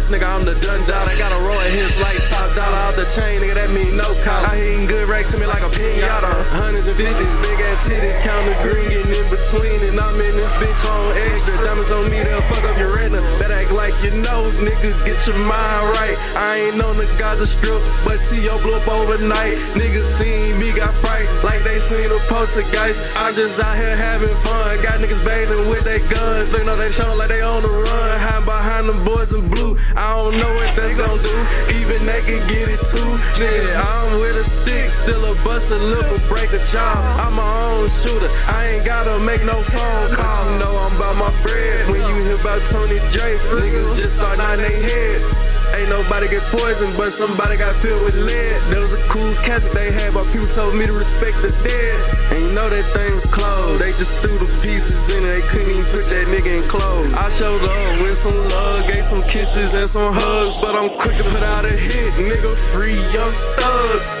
ass nigga, I'm the done dollar. I got a roll hits like top dollar off the chain, nigga, that mean no collar. I hitting good racks to me like a pinata. Hundreds and fifties, big ass titties, count the green, getting in between. And I'm in this bitch on extra. Diamonds on me, they'll fuck up your retina. Act like you know, nigga, get your mind right. I ain't on the Gaza strip, but T.O. blew up overnight. Niggas seen me, got fright, like they seen a poltergeist. I'm just out here having fun. Got niggas bathing with their guns. They know they show like they on the run. Hiding behind them boys in blue. I don't know what that's gonna do. Even they can get it too. Yeah, I'm with a stick, still a bust a lip or break a jaw. I'm my own shooter. I ain't gotta make no phone call. About Tony Drake, niggas just start nodding their head. Ain't nobody get poisoned, but somebody got filled with lead. There was a cool casket they had, but people told me to respect the dead. And you know that thing was closed. They just threw the pieces in it, they couldn't even put that nigga in clothes. I showed up with some love, gave some kisses and some hugs, but I'm quick to put out a hit. Nigga, free Young Thug.